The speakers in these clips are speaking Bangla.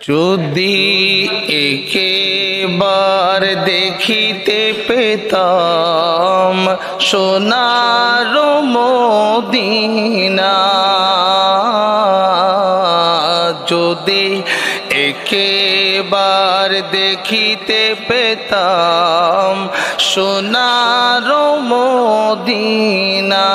যদি একেবার দেখিতে পেতাম সোনার মদিনা যদি একেবার দেখিতে পেতাম সোনার মদিনা।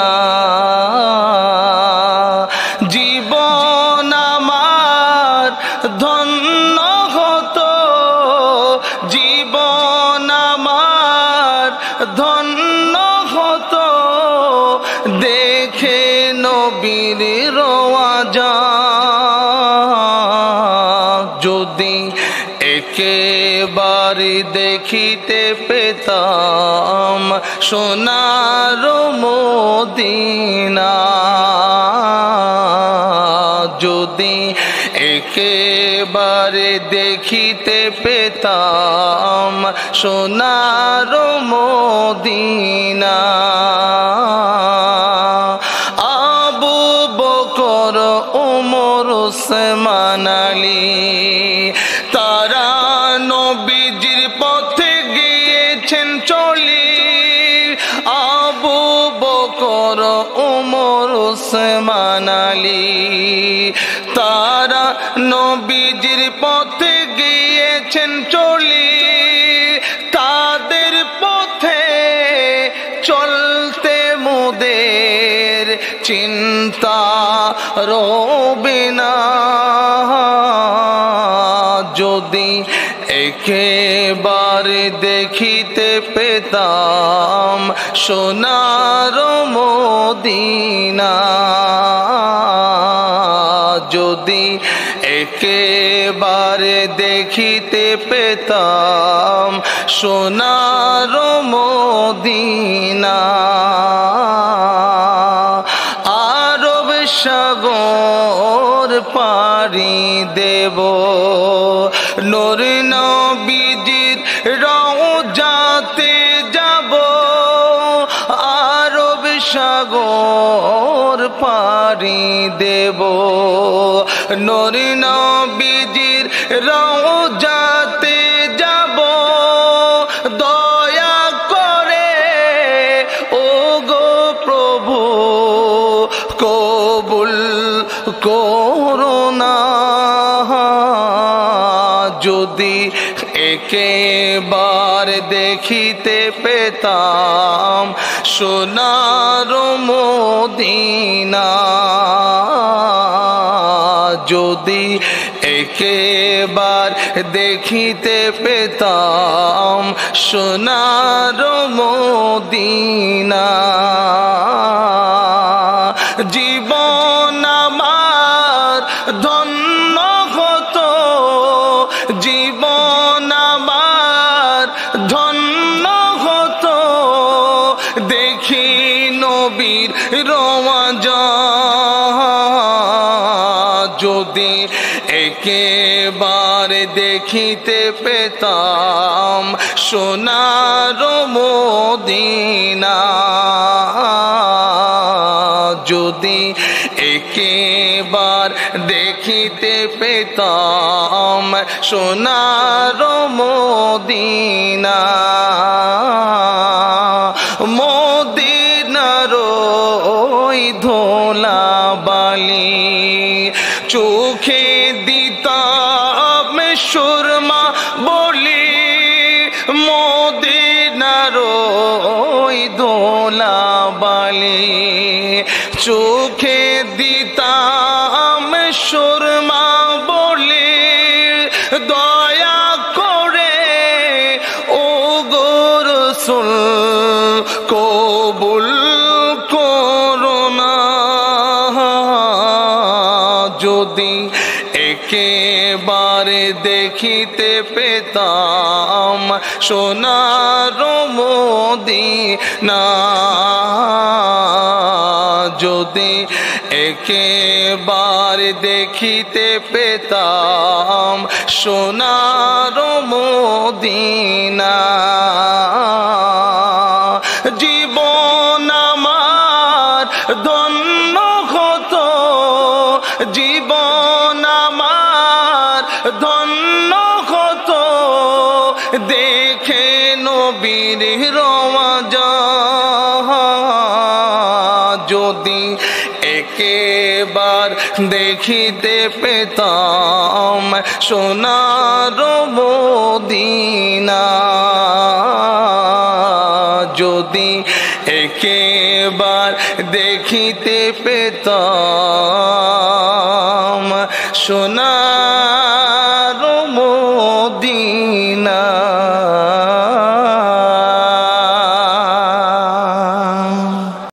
ধন্য হতো। দেখে নবীর রোয়াজা। যদি একেবারে দেখিতে পেতাম সোনার মদিনা। যদি একেবারে দেখিতে পেতাম সোনার Medina. Abu Bakr, Umar Osman Ali, তারা নবীজির পথে গিয়েছেন চলি। Abu Bakr, Umar Osman Ali, তারা নবীজির পথে গিয়েছেন চিন্তা রবে না। যদি একেবারে দেখিতে পেতাম সোনার মদিনা। যদি একেবারে দেখিতে পেতাম সোনার মদিনা। দেব। নোর নবীজির রওজাতে যাব। আরব সাগর পারি দেব। নোর নবীজির রওজাতে যাব। দয়া করে ও গো প্রভু, কবুল করোনা যদি একেবার দেখিতে পেতাম সোনার মদিনা, যদি একেবার দেখিতে পেতাম সোনার মদিনা, জীবন আমার ধন্য দেখি নবীর রওয়াজা যদি একেবার দেখিতে পেতাম সোনার মদিনা। যদি একেবার দেখিতে পেতাম সোনার মদিনা। ধোলা বালি, চোখে দিতাম সুরমা বলি, মদিনার ওই দোলা বালি, চোখে দিতাম সুরমা বলি, দয়া করে ও গোরসুল কবুল যদি একেবারে দেখিতে পেতাম সোনার মদিনা, যদি একেবার দেখিতে পেতাম সোনার মদিনা। জীবন আমার ধন্য হতো জীবন ধন্য কত দেখে নবীর রওয়াজা। যদি একেবার দেখিতে পেতাম সোনার মদিনা। যদি একেবার দেখিতে পেতাম সোনা